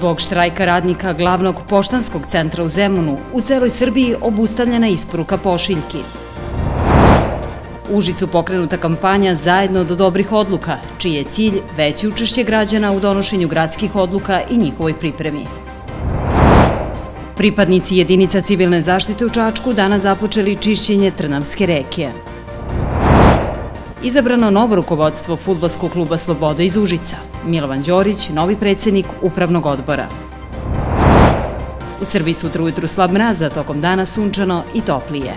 Zbog štrajka radnika glavnog poštanskog centra u Zemunu, u celoj Srbiji obustavljena isporuka pošiljki. U Užicu pokrenuta kampanja Zajedno do dobrih odluka, čiji je cilj veći učešće građana u donošenju gradskih odluka i njihovoj pripremi. Pripadnici jedinica civilne zaštite u Čačku danas započeli čišćenje Trnavske reke. Izabrano novo rukovodstvo futbolskog kluba Sloboda iz Užica. Milovan Đorić, novi predsjednik Upravnog odbora. U Srbiji sutra ujutru slab mraza, tokom dana sunčano i toplije.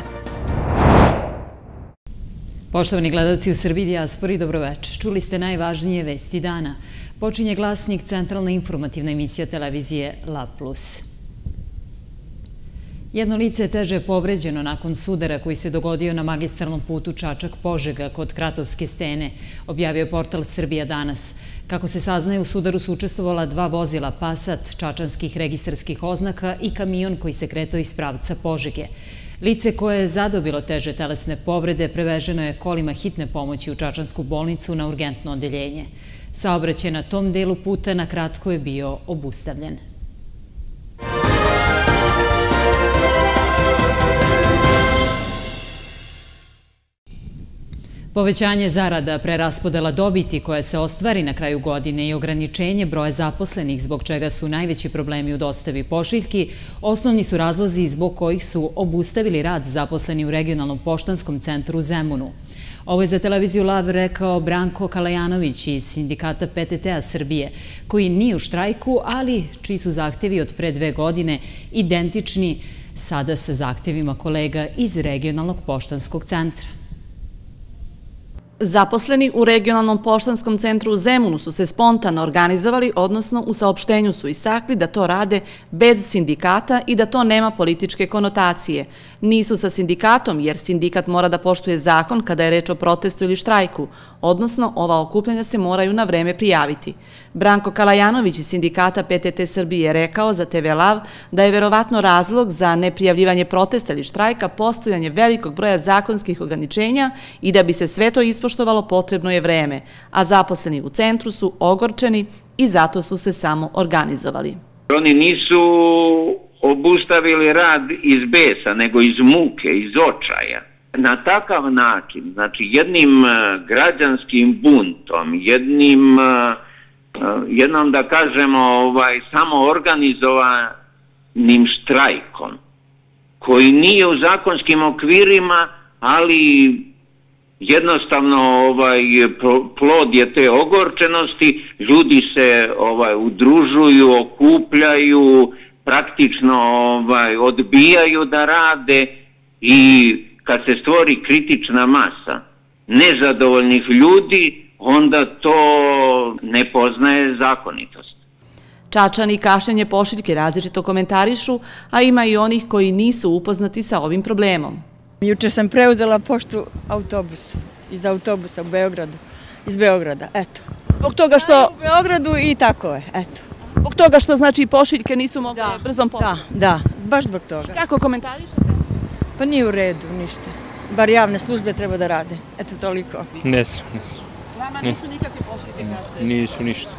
Poštovani gledalci u Srbiji dijaspori, dobroveče. Čuli ste najvažnije vesti dana. Počinje glasnik centralna informativna emisija televizije La Plus. Jedno lice je teže povređeno nakon sudara koji se dogodio na magistralnom putu Čačak-Požega kod Kratovske stene, objavio portal Srbija danas. Kako se saznaje, u sudaru su učestvovala dva vozila Passat, čačanskih registarskih oznaka i kamion koji se kretao iz pravca Požege. Lice koje je zadobilo teže telesne povrede preveženo je kolima hitne pomoći u Čačansku bolnicu na urgentno odeljenje. Saobraćaj na tom delu puta na kratko je bio obustavljen. Povećanje zarada preraspodela dobiti koja se ostvari na kraju godine i ograničenje broja zaposlenih zbog čega su najveći problemi u dostavi pošiljki, osnovni su razlozi zbog kojih su obustavili rad zaposleni u regionalnom poštanskom centru Zemunu. Ovo je za televiziju LAV rekao Branko Kalajanović iz sindikata PTT-a Srbije, koji nije u štrajku, ali čiji su zahtjevi od pre dve godine identični sada sa zahtjevima kolega iz regionalnog poštanskog centra. Zaposleni u regionalnom poštanskom centru u Zemunu su se spontano organizovali, odnosno u saopštenju su istakli da to rade bez sindikata i da to nema političke konotacije. Nisu sa sindikatom jer sindikat mora da poštuje zakon kada je reč o protestu ili štrajku, odnosno ova okupljanja se moraju na vreme prijaviti. Branko Kalajanović iz sindikata PTT Srbije rekao za TV Lav da je verovatno razlog za neprijavljivanje protesta ili štrajka postojanje velikog broja zakonskih ograničenja i da bi se sve to ispoštovalo potrebno je vreme, a zaposleni u centru su ogorčeni i zato su se samo organizovali. Oni nisu obustavili rad iz besa, nego iz muke, iz očaja. Na takav način, znači jednim eh, građanskim buntom, jednim uh, jednom da kažemo ovaj samo organizovanim štrajkom koji nije u zakonskim okvirima ali jednostavno ovaj plod je te ogorčenosti ljudi se ovaj udružuju okupljaju praktično ovaj odbijaju da rade i kad se stvori kritična masa nezadovoljnih ljudi onda to ne poznaje zakonitost. Čačan i kašenje pošiljke različito komentarišu, a ima i onih koji nisu upoznati sa ovim problemom. Juče sam preuzela poštu autobusu, iz autobusa u Beogradu, iz Beograda, eto. Zbog toga što... U Beogradu i tako je, eto. Zbog toga što znači pošiljke nisu mogle brzom pomoći? Da, da, baš zbog toga. Kako komentarišete? Pa nije u redu, ništa. Bar javne službe treba da rade. Eto, toliko. Nesu, nesu. Vama nisu nikakve pošiljke kasne? Nisu ništa.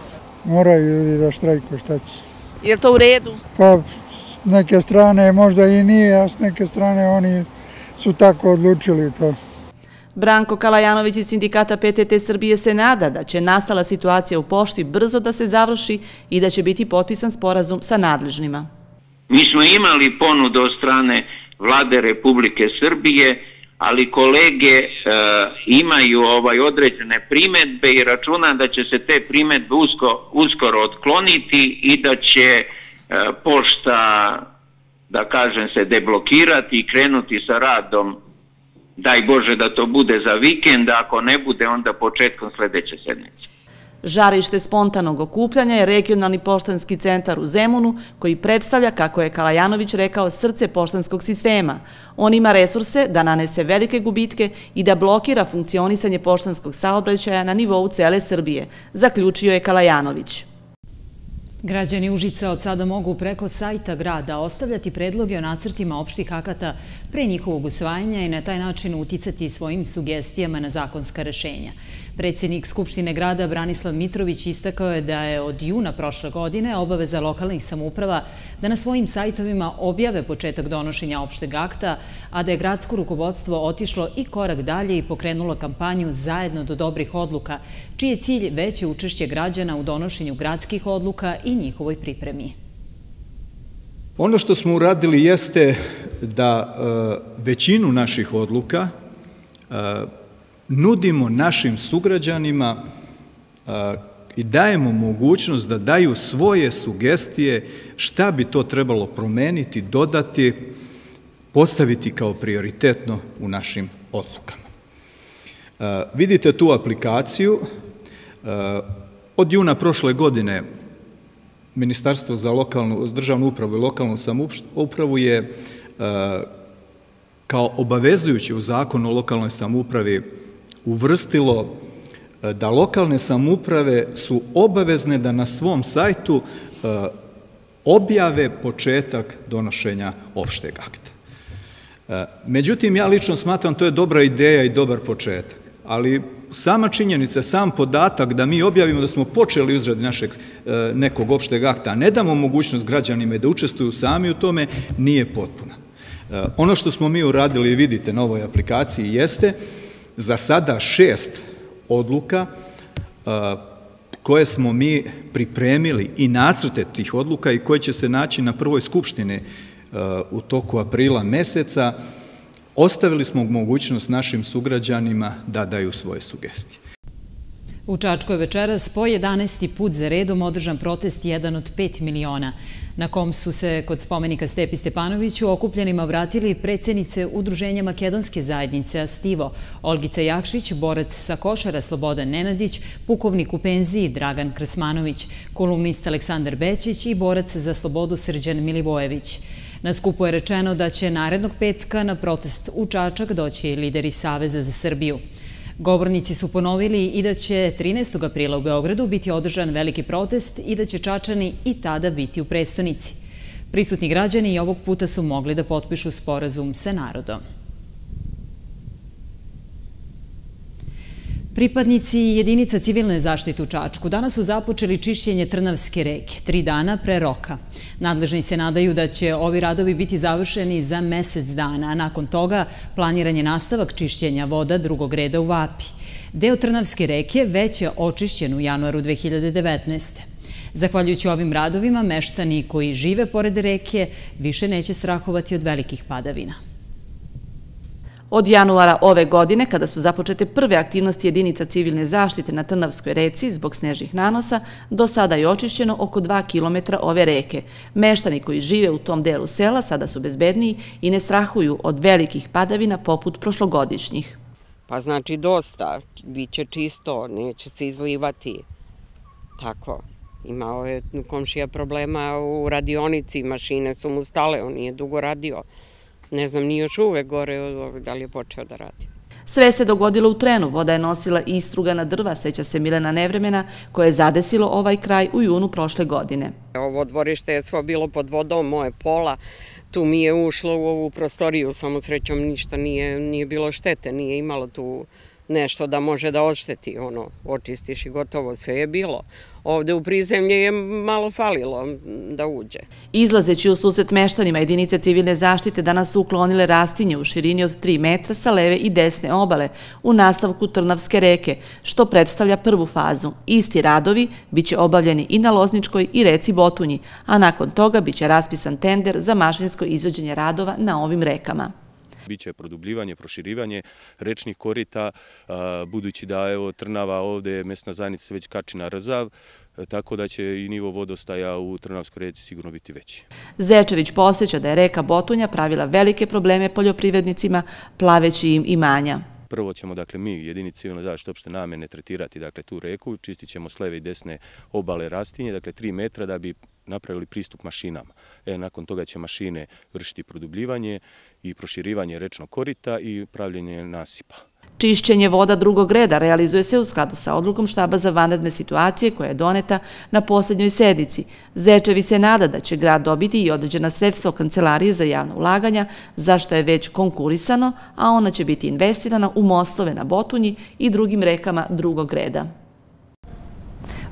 Moraju ljudi da štrajkuju, šta će? Je to u redu? Pa, s neke strane možda i nije, a s neke strane oni su tako odlučili to. Branko Kalajanović iz sindikata PTT Srbije se nada da će nastala situacija u pošti brzo da se završi i da će biti potpisan sporazum sa nadležnima. Mi smo imali ponudu od strane vlade Republike Srbije ali kolege e, imaju ovaj određene primetbe i računam da će se te primetbe usko, uskoro otkloniti i da će e, pošta, da kažem se, deblokirati i krenuti sa radom daj Bože da to bude za vikend, a ako ne bude onda početkom sljedeće sedmice. Žarište spontanog okupljanja je regionalni poštanski centar u Zemunu koji predstavlja, kako je Kalajanović rekao, srce poštanskog sistema. On ima resurse da nanese velike gubitke i da blokira funkcionisanje poštanskog saobraćaja na nivou cele Srbije, zaključio je Kalajanović. Građani Užica od sada mogu preko sajta grada ostavljati predloge o nacrtima opštih akata pre njihovog usvajanja i na taj način uticati svojim sugestijama na zakonska rešenja. Predsjednik Skupštine grada Branislav Mitrović istakao je da je od juna prošle godine obaveza lokalnih samuprava da na svojim sajtovima objave početak donošenja opšteg akta, a da je gradsko rukovodstvo otišlo i korak dalje i pokrenulo kampanju zajedno do dobrih odluka, čiji je cilj veće učešće građana u donošenju gradskih odluka i njihovoj pripremi. Ono što smo uradili jeste da e, većinu naših odluka e, nudimo našim sugrađanima i dajemo mogućnost da daju svoje sugestije šta bi to trebalo promeniti, dodati, postaviti kao prioritetno u našim odlukama. Vidite tu aplikaciju. Od juna prošle godine Ministarstvo za lokalnu, državnu upravu i lokalnu samoupravu je kao obavezujući u zakonu o lokalnoj samoupravi uvrstilo eh, da lokalne samuprave su obavezne da na svom sajtu eh, objave početak donošenja opšteg akta. Eh, međutim, ja lično smatram to je dobra ideja i dobar početak, ali sama činjenica, sam podatak da mi objavimo da smo počeli uzradi našeg nekog opšteg akta, a ne damo mogućnost građanima da učestuju sami u tome, nije potpuna. Ono što smo mi uradili i vidite na ovoj aplikaciji jeste za sada šest odluka uh, koje smo mi pripremili i nacrte tih odluka i koje će se naći na prvoj skupštini uh, u toku aprila meseca, ostavili smo mogućnost našim sugrađanima da daju svoje sugestije. U Čačku je večeras po 11. put za redom održan protest jedan od 5 miliona, na kom su se kod spomenika Stepi Stepanoviću okupljenima vratili predsjednice Udruženja Makedonske zajednice Astivo, Olgica Jakšić, borac sa Košara Slobodan Nenadić, pukovnik u penziji Dragan Krsmanović, kolumnist Aleksandar Bećić i borac za slobodu Srđan Milivojević. Na skupu je rečeno da će narednog petka na protest u Čačak doći lideri Saveza za Srbiju. Govornici su ponovili i da će 13. aprila u Beogradu biti održan veliki protest i da će Čačani i tada biti u prestonici. Prisutni građani i ovog puta su mogli da potpišu sporazum sa narodom. Pripadnici jedinica civilne zaštite u Čačku danas su započeli čišćenje Trnavske reke, tri dana pre roka. Nadležni se nadaju da će ovi radovi biti završeni za mesec dana, a nakon toga planiran je nastavak čišćenja voda drugog reda u Vapi. Deo Trnavske reke već je očišćen u januaru 2019. Zahvaljujući ovim radovima, meštani koji žive pored reke više neće strahovati od velikih padavina. Od januara ove godine, kada su započete prve aktivnosti jedinica civilne zaštite na Trnavskoj reci zbog snežnih nanosa, do sada je očišćeno oko 2 km ove reke. Meštani koji žive u tom delu sela sada su bezbedniji i ne strahuju od velikih padavina poput prošlogodišnjih. Pa znači dosta, bit će čisto, neće se izlivati. Tako, imao je komšija problema u radionici, mašine su mu stale, on nije dugo radio ne znam, ni još uvek gore da li je počeo da radi. Sve se dogodilo u trenu. Voda je nosila istrugana drva, seća se Milena Nevremena, koje je zadesilo ovaj kraj u junu prošle godine. Ovo dvorište je svo bilo pod vodom, moje pola. Tu mi je ušlo u ovu prostoriju, samo srećom ništa nije bilo štete, nije imalo tu nešto da može da odšteti, ono, očistiš i gotovo, sve je bilo. Ovde u prizemlje je malo falilo da uđe. Izlazeći u susret meštanima, jedinice civilne zaštite danas su uklonile rastinje u širini od 3 metra sa leve i desne obale u nastavku Trnavske reke, što predstavlja prvu fazu. Isti radovi biće obavljeni i na Lozničkoj i reci Botunji, a nakon toga biće raspisan tender za mašinsko izveđenje radova na ovim rekama. Biće produbljivanje, proširivanje rečnih korita, budući da evo Trnava ovde, mesna zajednica već kači na rzav, tako da će i nivo vodostaja u Trnavskoj reci sigurno biti veći. Zečević posjeća da je reka Botunja pravila velike probleme poljoprivrednicima, plaveći im imanja. Prvo ćemo, dakle, mi, jedinici civilno zaštite opšte namene, tretirati dakle, tu reku, čistit ćemo s leve i desne obale rastinje, dakle, 3 metra da bi napravili pristup mašinama. E, nakon toga će mašine vršiti produbljivanje i proširivanje rečnog korita i pravljenje nasipa. Čišćenje voda drugog reda realizuje se u skladu sa odlukom štaba za vanredne situacije koja je doneta na posljednjoj sednici. Zečevi se nada da će grad dobiti i određena sredstva u kancelarije za javna ulaganja, zašto je već konkurisano, a ona će biti investirana u mostove na Botunji i drugim rekama drugog reda.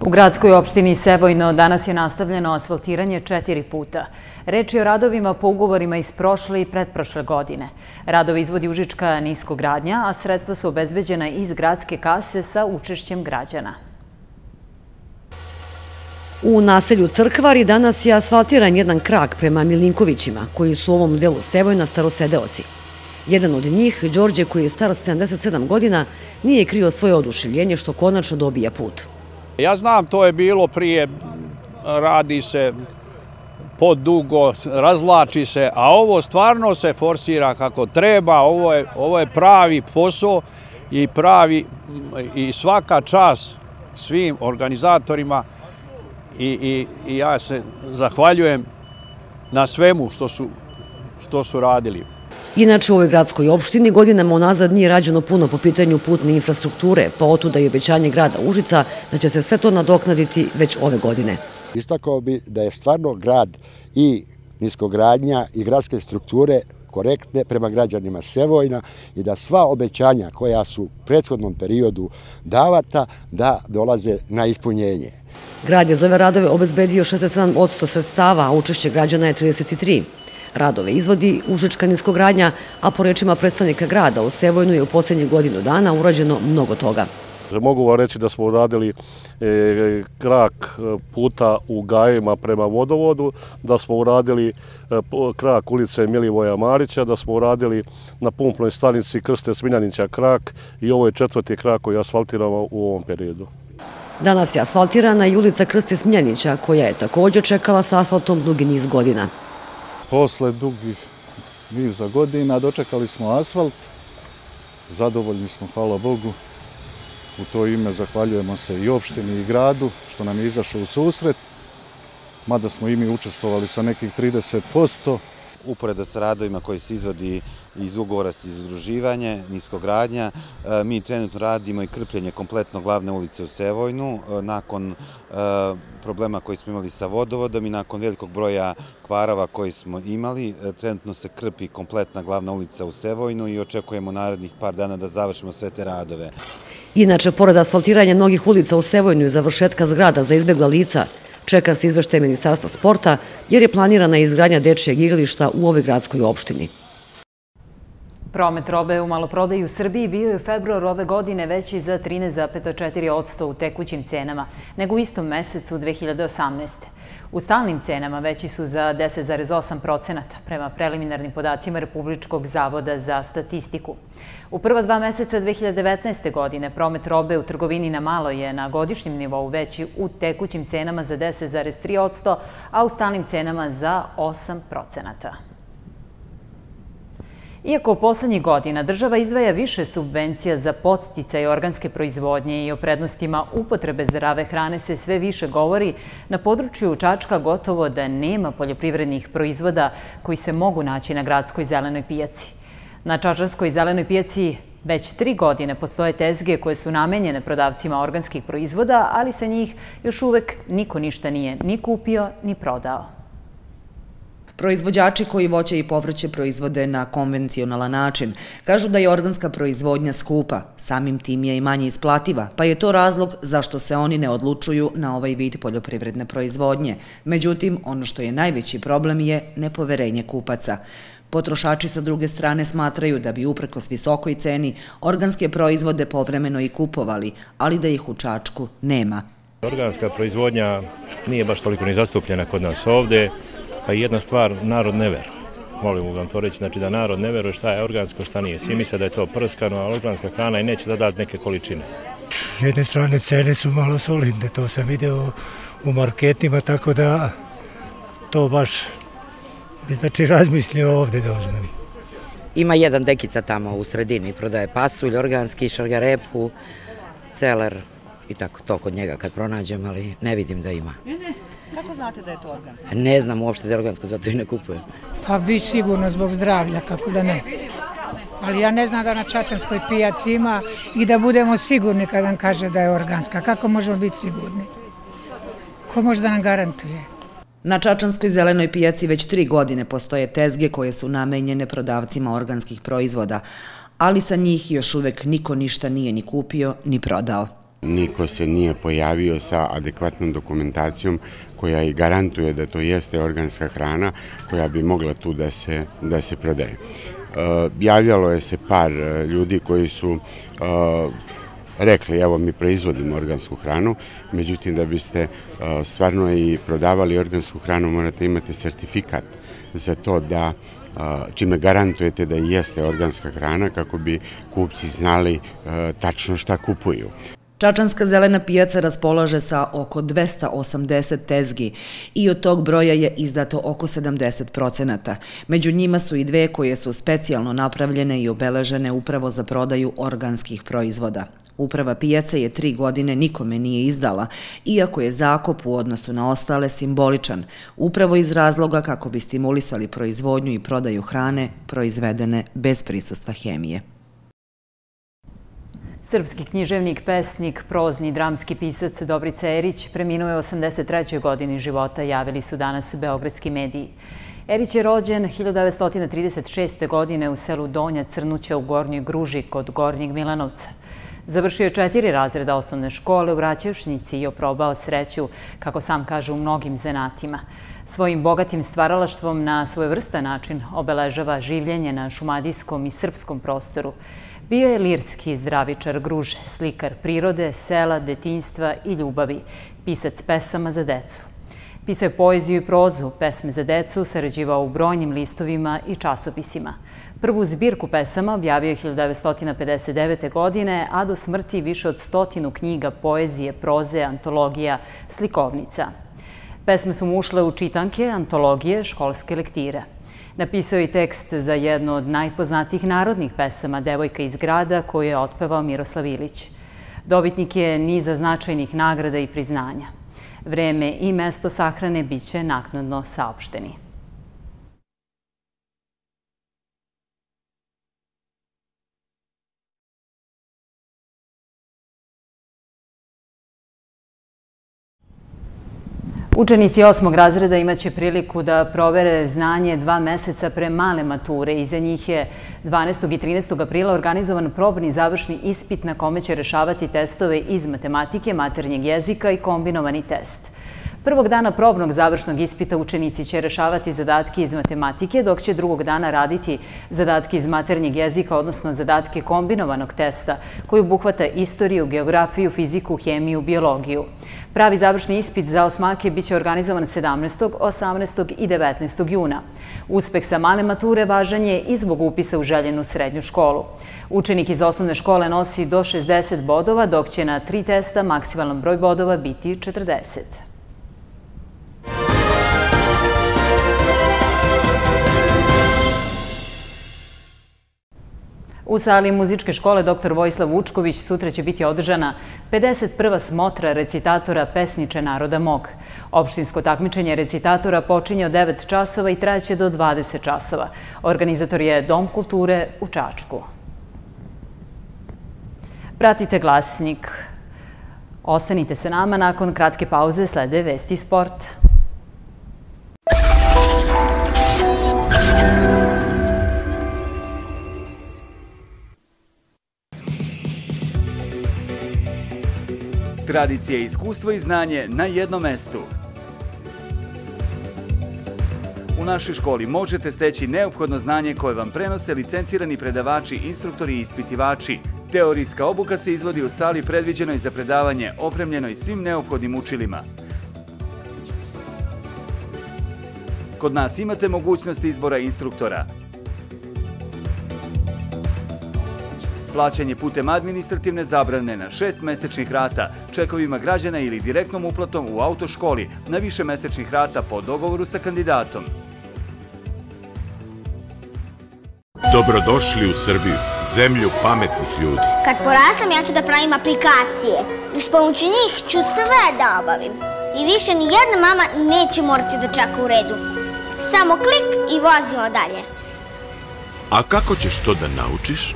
U gradskoj opštini Sevojno danas je nastavljeno asfaltiranje četiri puta. Reč je o radovima po ugovorima iz prošle i pretprošle godine. Radovi izvodi Užička niskogradnja, a sredstva su obezbeđena iz gradske kase sa učešćem građana. U naselju Crkvari danas je asfaltiran jedan krak prema Milinkovićima, koji su u ovom delu Sevojna starosedeoci. Jedan od njih, Đorđe, koji je star 77 godina, nije krio svoje oduševljenje što konačno dobija put. Ja znam, to je bilo prije, radi se podugo, razlači se, a ovo stvarno se forsira kako treba, ovo je, ovo je pravi posao i pravi i svaka čas svim organizatorima i, i, i ja se zahvaljujem na svemu što su, što su radili. Inače, u ovoj gradskoj opštini godinama unazad nije rađeno puno po pitanju putne infrastrukture, pa otuda i obećanje grada Užica da će se sve to nadoknaditi već ove godine. Istakao bi da je stvarno grad i niskogradnja i gradske strukture korektne prema građanima Sevojna i da sva obećanja koja su u prethodnom periodu davata da dolaze na ispunjenje. Grad je za ove radove obezbedio 67% sredstava, a učešće građana je 33%. Radove izvodi Užička niskogradnja, a po rečima predstavnika grada u Sevojnu je u posljednjih godinu dana urađeno mnogo toga. Mogu vam reći da smo uradili e, krak puta u gajima prema vodovodu, da smo uradili e, krak ulice Milivoja Marića, da smo uradili na pumpnoj stanici Krste Smiljanića krak i ovo je četvrti krak koji asfaltiramo u ovom periodu. Danas je asfaltirana i ulica Krste Smiljanića koja je također čekala sa asfaltom dugi niz godina posle dugih niza godina dočekali smo asfalt. Zadovoljni smo, hvala Bogu. U to ime zahvaljujemo se i opštini i gradu što nam je izašao u susret. Mada smo i mi učestvovali sa nekih 30% uporedo sa radovima koji se izvodi iz ugovora za izdruživanje, niskogradnja. E, mi trenutno radimo i krpljenje kompletno glavne ulice u Sevojnu. E, nakon e, problema koji smo imali sa vodovodom i nakon velikog broja kvarova koji smo imali, trenutno se krpi kompletna glavna ulica u Sevojnu i očekujemo narednih par dana da završimo sve te radove. Inače, pored asfaltiranja mnogih ulica u Sevojnu i završetka zgrada za izbjegla lica, Čeka se izveštaj Ministarstva sporta jer je planirana izgradnja dečijeg igrališta u ovoj gradskoj opštini. Promet robe u maloprodaju u Srbiji bio je u februaru ove godine veći za 13,4% u tekućim cenama, nego u istom mesecu 2018. U stalnim cenama veći su za 10,8% prema preliminarnim podacima Republičkog zavoda za statistiku. U prva dva meseca 2019. godine promet robe u trgovini na malo je na godišnjem nivou veći u tekućim cenama za 10,3%, a u stalnim cenama za 8%. Iako u poslednjih godina država izdvaja više subvencija za podsticaj organske proizvodnje i o prednostima upotrebe zdrave hrane se sve više govori, na području Čačka gotovo da nema poljoprivrednih proizvoda koji se mogu naći na gradskoj zelenoj pijaci. Na Čačanskoj zelenoj pijaci već tri godine postoje tezge koje su namenjene prodavcima organskih proizvoda, ali sa njih još uvek niko ništa nije ni kupio ni prodao. Proizvođači koji voće i povrće proizvode na konvencionalan način kažu da je organska proizvodnja skupa, samim tim je i manje isplativa, pa je to razlog zašto se oni ne odlučuju na ovaj vid poljoprivredne proizvodnje. Međutim, ono što je najveći problem je nepoverenje kupaca. Potrošači sa druge strane smatraju da bi uprkos visokoj ceni organske proizvode povremeno i kupovali, ali da ih u Čačku nema. Organska proizvodnja nije baš toliko ni zastupljena kod nas ovde, pa jedna stvar, narod ne ver. Molim vam to reći, znači da narod ne veruje šta je organsko, šta nije. Svi misle da je to prskano, a organska hrana i neće da dati neke količine. Jedne strane cene su malo solidne, to sam video u marketima, tako da to baš bi znači razmislio ovde da uzmem. Ima jedan dekica tamo u sredini, prodaje pasulj, organski, šargarepu, celer i tako to kod njega kad pronađem, ali ne vidim da ima. Kako znate da je to organsko? Ne znam uopšte da je organsko, zato i ne kupujem. Pa bi sigurno zbog zdravlja, kako da ne. ali ja ne znam da na Čačanskoj pijaci ima i da budemo sigurni kad nam kaže da je organska. Kako možemo biti sigurni? Ko može da nam garantuje? Na Čačanskoj zelenoj pijaci već tri godine postoje tezge koje su namenjene prodavcima organskih proizvoda, ali sa njih još uvek niko ništa nije ni kupio ni prodao. Niko se nije pojavio sa adekvatnom dokumentacijom koja i garantuje da to jeste organska hrana koja bi mogla tu da se da se prodaje. E, javljalo je se par e, ljudi koji su e, rekli evo mi proizvodimo organsku hranu, međutim da biste stvarno i prodavali organsku hranu morate imati sertifikat za to da čime garantujete da jeste organska hrana kako bi kupci znali tačno šta kupuju. Čačanska zelena pijaca raspolaže sa oko 280 tezgi i od tog broja je izdato oko 70 procenata. Među njima su i dve koje su specijalno napravljene i obeležene upravo za prodaju organskih proizvoda. Uprava pijace je tri godine nikome nije izdala, iako je zakop u odnosu na ostale simboličan, upravo iz razloga kako bi stimulisali proizvodnju i prodaju hrane proizvedene bez prisustva hemije. Srpski književnik, pesnik, prozni i dramski pisac Dobrica Erić preminuo je 83. godini života, javili su danas beogradski mediji. Erić je rođen 1936. godine u selu Donja Crnuća u Gornjoj Gruži kod Gornjeg Milanovca. Završio je četiri razreda osnovne škole u Vraćevšnici i oprobao sreću, kako sam kaže, u mnogim zenatima. Svojim bogatim stvaralaštvom na svoj vrsta način obeležava življenje na šumadijskom i srpskom prostoru. Bio je lirski zdravičar gruže, slikar prirode, sela, detinjstva i ljubavi, pisac pesama za decu. Pisao je poeziju i prozu, pesme za decu, sarađivao u brojnim listovima i časopisima. Prvu zbirku pesama objavio je 1959. godine, a do smrti više od stotinu knjiga, poezije, proze, antologija, slikovnica. Pesme su mu ušle u čitanke, antologije, školske lektire. Napisao je tekst za jednu od najpoznatijih narodnih pesama Devojka iz grada koju je otpevao Miroslav Ilić. Dobitnik je niza značajnih nagrada i priznanja. Vreme i mesto sahrane biće naknadno saopšteni. Učenici osmog razreda imaće priliku da provere znanje dva meseca pre male mature. Iza njih je 12. i 13. aprila organizovan probni završni ispit na kome će rešavati testove iz matematike, maternjeg jezika i kombinovani test. Prvog dana probnog završnog ispita učenici će rešavati zadatke iz matematike, dok će drugog dana raditi zadatke iz maternjeg jezika, odnosno zadatke kombinovanog testa, koji obuhvata istoriju, geografiju, fiziku, hemiju, biologiju. Pravi završni ispit za osmake biće organizovan 17., 18. i 19. juna. Uspeh sa male mature važan je i zbog upisa u željenu srednju školu. Učenik iz osnovne škole nosi do 60 bodova, dok će na tri testa maksimalan broj bodova biti 40. U sali muzičke škole dr. Vojislav Vučković sutra će biti održana 51. smotra recitatora Pesniče naroda mog. Opštinsko takmičenje recitatora počinje od 9 časova i traće do 20 časova. Organizator je Dom kulture u Čačku. Pratite glasnik. Ostanite se nama, nakon kratke pauze slede Vesti sporta. Tradicije, iskustvo i znanje na jednom mestu. U našoj školi možete steći neophodno znanje koje vam prenose licencirani predavači, instruktori i ispitivači. Teorijska obuka se izvodi u sali predviđenoj za predavanje, opremljenoj svim neophodnim učilima. Kod nas imate mogućnost izbora instruktora. Plaćanje putem administrativne zabrane na šest mesečnih rata, čekovima građana ili direktnom uplatom u autoškoli na više mesečnih rata po dogovoru sa kandidatom. Dobrodošli u Srbiju, zemlju pametnih ljudi. Kad porastam, ja ću da pravim aplikacije. Uz pomoću njih ću sve da obavim. I više ni jedna mama neće morati da čeka u redu. Samo klik i vozimo dalje. A kako ćeš to da naučiš?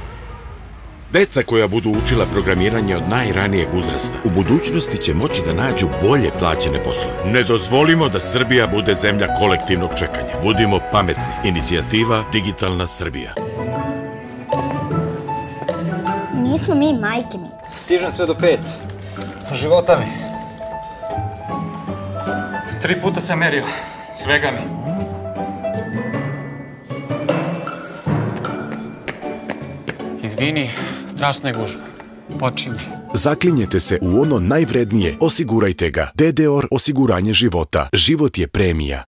Deca koja budu učila programiranje od najranijeg uzrasta u budućnosti će moći da nađu bolje plaćene poslove. Ne dozvolimo da Srbija bude zemlja kolektivnog čekanja. Budimo pametni. Inicijativa Digitalna Srbija. Nismo mi majke mi. Stižem sve do pet. Života mi. Tri puta sam merio. Svega mi. Izvini, страшна гужва. Очи ми. Заклинјете се у оно највредније, осигурајте га. ДДОР осигурање живота. Живот е премија.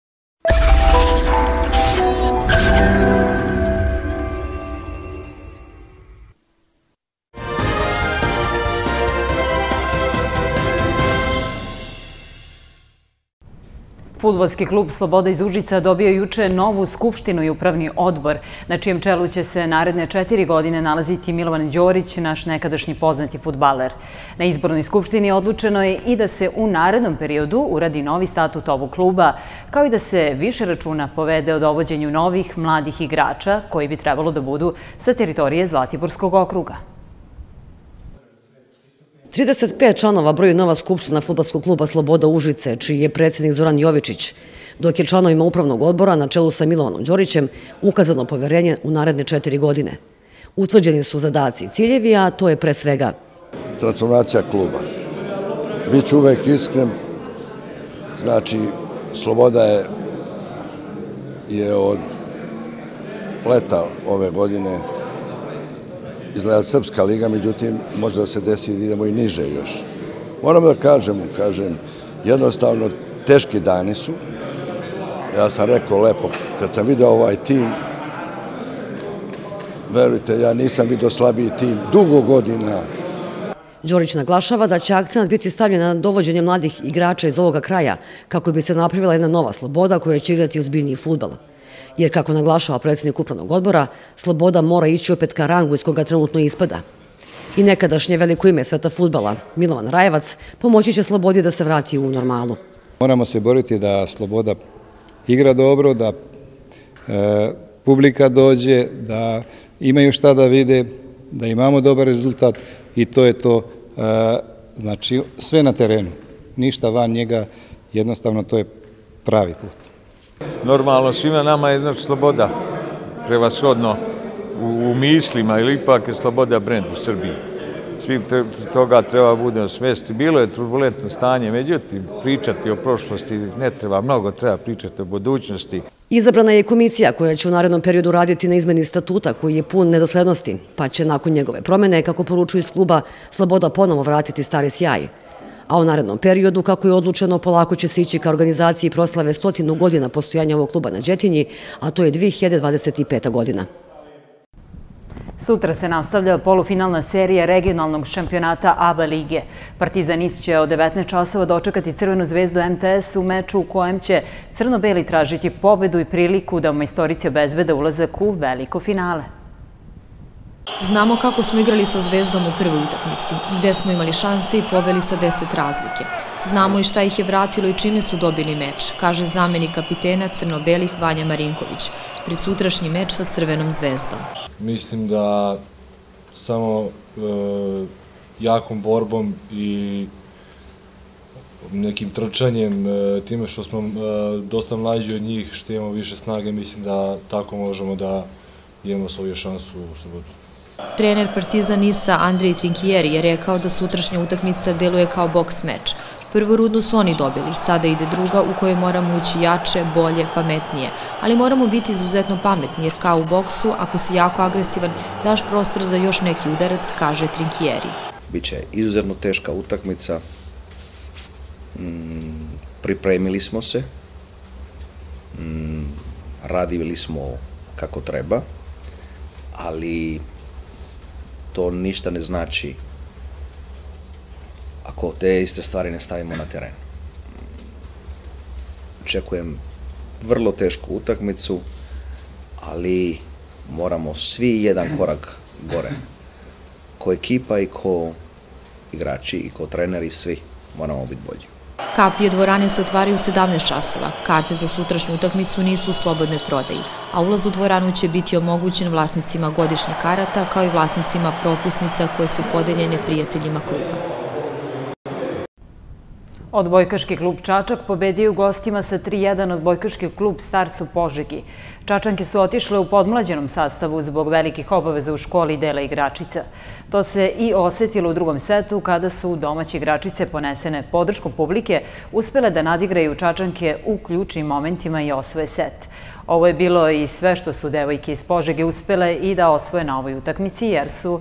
Futbolski klub Sloboda iz Užica dobio juče novu skupštinu i upravni odbor, na čijem čelu će se naredne četiri godine nalaziti Milovan Đorić, naš nekadašnji poznati futbaler. Na izbornoj skupštini odlučeno je i da se u narednom periodu uradi novi statut ovog kluba, kao i da se više računa povede o dovođenju novih mladih igrača koji bi trebalo da budu sa teritorije Zlatiborskog okruga. 35 članova broju nova skupština futbalskog kluba Sloboda Užice, čiji je predsjednik Zoran Jovičić, dok je članovima upravnog odbora na čelu sa Milovanom Đorićem ukazano poverenje u naredne četiri godine. Utvrđeni su zadaci i ciljevi, a to je pre svega. Transformacija kluba. Biću uvek iskren, znači Sloboda je, je od leta ove godine izgleda Srpska liga, međutim, može da se desi da idemo i niže još. Moram da kažem, kažem, jednostavno, teški dani su. Ja sam rekao lepo, kad sam vidio ovaj tim, verujte, ja nisam vidio slabiji tim dugo godina. Đorić naglašava da će akcent biti stavljen na dovođenje mladih igrača iz ovoga kraja, kako bi se napravila jedna nova sloboda koja će igrati uzbiljniji futbal jer kako naglašava predsjednik upravnog odbora, Sloboda mora ići opet ka rangu iz koga trenutno ispada. I nekadašnje veliko ime sveta futbala, Milovan Rajevac, pomoći će Slobodi da se vrati u normalu. Moramo se boriti da Sloboda igra dobro, da e, publika dođe, da imaju šta da vide, da imamo dobar rezultat i to je to, e, znači sve na terenu, ništa van njega, jednostavno to je pravi put. Normalno, svima nama je znači sloboda prevashodno u, mislima ili ipak je sloboda brend u Srbiji. Svi toga treba budemo svesti. Bilo je turbulentno stanje, međutim, pričati o prošlosti ne treba mnogo, treba pričati o budućnosti. Izabrana je komisija koja će u narednom periodu raditi na izmeni statuta koji je pun nedoslednosti, pa će nakon njegove promene, kako poručuju iz kluba, Sloboda ponovo vratiti stari sjaj a u narednom periodu, kako je odlučeno, polako će se ići ka organizaciji proslave stotinu godina postojanja ovog kluba na Đetinji, a to je 2025. godina. Sutra se nastavlja polufinalna serija regionalnog šampionata ABA lige. Partizanis će od 19 časova dočekati Crvenu zvezdu MTS u meču u kojem će Crno-Beli tražiti pobedu i priliku da u majstorici obezbede ulazak u veliko finale. Znamo kako smo igrali sa Zvezdom u prvoj utakmici, gde smo imali šanse i poveli sa deset razlike. Znamo i šta ih je vratilo i čime su dobili meč, kaže zameni kapitena Crno-Belih Vanja Marinković, pred sutrašnji meč sa Crvenom Zvezdom. Mislim da samo e, jakom borbom i nekim trčanjem, e, time što smo e, dosta mlađi od njih, što imamo više snage, mislim da tako možemo da imamo svoju šansu u subotu. Trener Partizan Nisa Andrej Trinkijeri je rekao da sutrašnja utakmica deluje kao boks meč. Prvu rudnu su oni dobili, sada ide druga u kojoj moramo ući jače, bolje, pametnije. Ali moramo biti izuzetno pametni jer kao u boksu, ako si jako agresivan, daš prostor za još neki udarac, kaže Trinkijeri. Biće izuzetno teška utakmica. Mm, pripremili smo se. Mm, radili smo kako treba. Ali to ništa ne znači ako te iste stvari ne stavimo na teren. Očekujem vrlo tešku utakmicu, ali moramo svi jedan korak gore. Ko ekipa i ko igrači i ko treneri, svi moramo biti bolji. Kapije dvorane se otvaraju u 17 časova. Karte za sutrašnju utakmicu nisu u slobodnoj prodaji, a ulaz u dvoranu će biti omogućen vlasnicima godišnjih karata kao i vlasnicima propusnica koje su podeljene prijateljima kluba. Odbojkaški klub Čačak pobedio gostima sa 3-1 odbojkaški klub Stars u Požegi. Čačanke su otišle u podmlađenom sastavu zbog velikih obaveza u školi dela igračica. To se i osetilo u drugom setu kada su domaće igračice ponesene podrškom publike uspjele da nadigraju Čačanke u ključnim momentima i osvoje set. Ovo je bilo i sve što su devojke iz Požege uspjele i da osvoje na ovoj utakmici jer su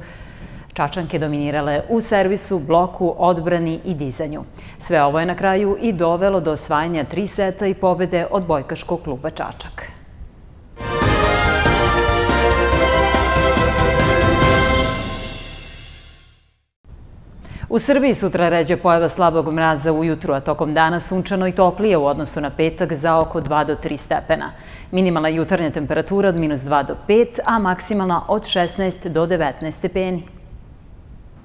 Čačanke dominirale u servisu, bloku, odbrani i dizanju. Sve ovo je na kraju i dovelo do osvajanja tri seta i pobede od Bojkaškog kluba Čačak. U Srbiji sutra ređe pojava slabog mraza ujutru, a tokom dana sunčano i toplije u odnosu na petak za oko 2 do 3 stepena. Minimalna jutarnja temperatura od minus 2 do 5, a maksimalna od 16 do 19 stepeni.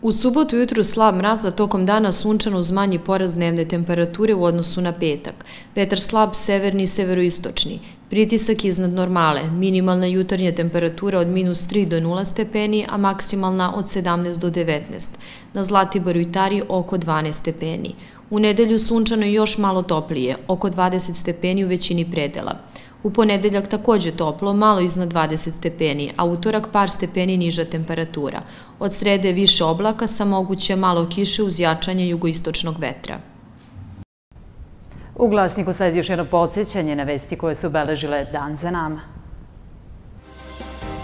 U subotu jutru slab mraz, a tokom dana sunčan uz manji poraz dnevne temperature u odnosu na petak. Vetar slab severni i severoistočni. Pritisak iznad normale. Minimalna jutarnja temperatura od minus 3 do 0 stepeni, a maksimalna od 17 do 19. Na Zlatiboru i Tari oko 12 stepeni. U nedelju sunčano i još malo toplije, oko 20 stepeni u većini predela. U ponedeljak također toplo, malo iznad 20 stepeni, a utorak par stepeni niža temperatura. Od srede više oblaka sa moguće malo kiše uz jačanje jugoistočnog vetra. U glasniku sledi još jedno podsjećanje na vesti koje su obeležile dan za nama.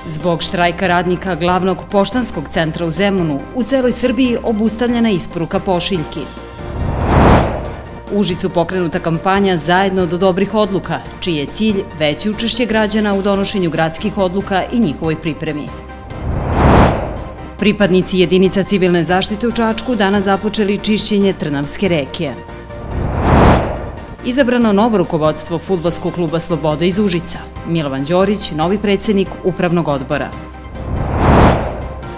Zbog štrajka radnika glavnog poštanskog centra u Zemunu, u celoj Srbiji obustavljena isporuka pošiljki. Užicu pokrenuta kampanja Zajedno do dobrih odluka, čiji je cilj veći učešće građana u donošenju gradskih odluka i njihovoj pripremi. Pripadnici jedinica civilne zaštite u Čačku danas započeli čišćenje Trnavske reke. Izabrano novo rukovodstvo futbolskog kluba Sloboda iz Užica. Milovan Đorić, novi predsjednik Upravnog odbora.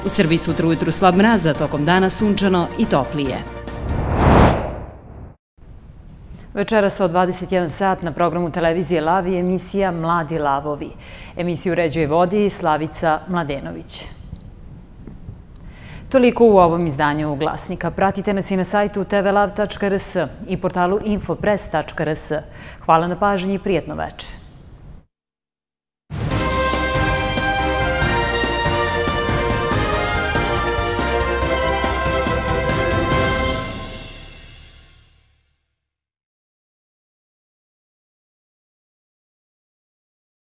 U Srbiji sutra ujutru slab mraza, tokom dana sunčano i toplije. Večera sa od 21 sat na programu televizije Lavi emisija Mladi lavovi. Emisiju uređuje vodi Slavica Mladenović. Toliko u ovom izdanju glasnika. Pratite nas i na sajtu tvlav.rs i portalu infopress.rs. Hvala na pažnji i prijetno večer.